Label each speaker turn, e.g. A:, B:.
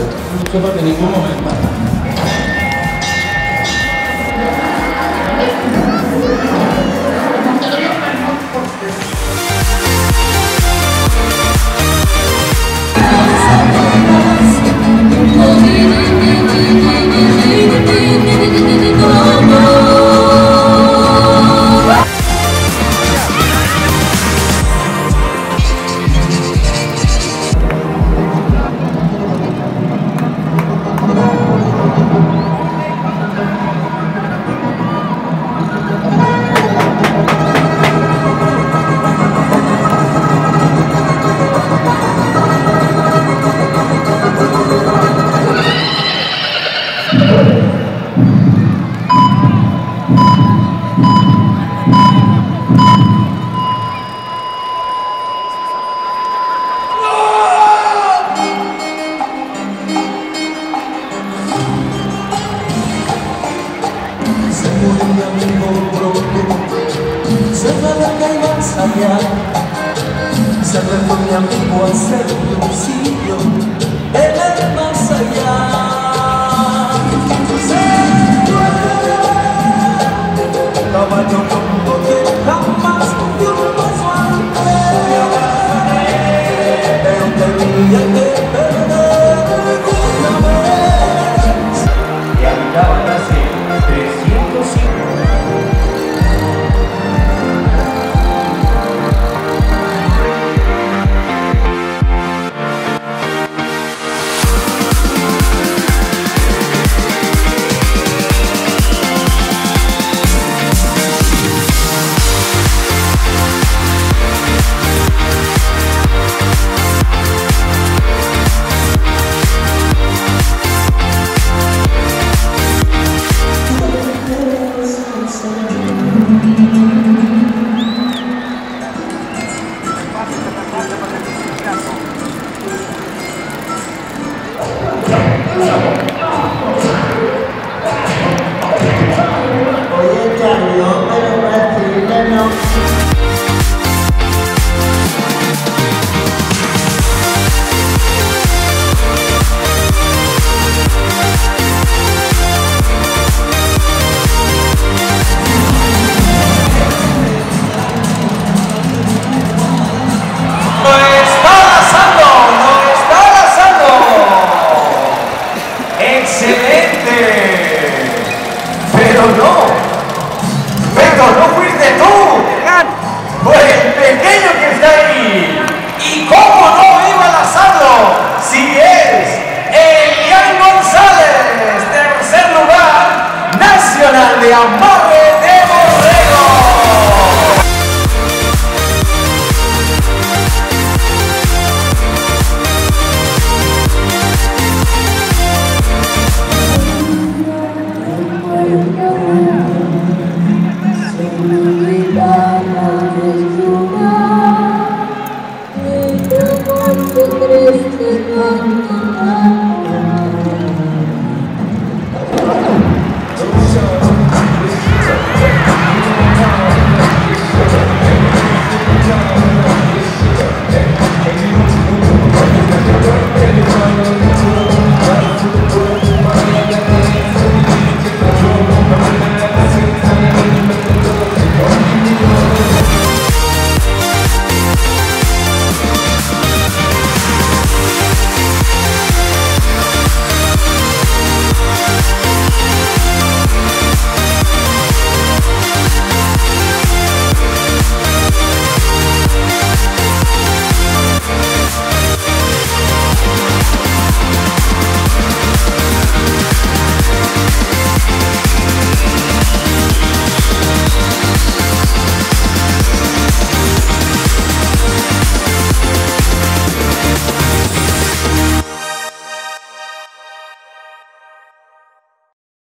A: No Sepa que en ningún momento. Cerrada caímos allá Se retorne a mi cuarto, en el sitio En el más allá. So. down.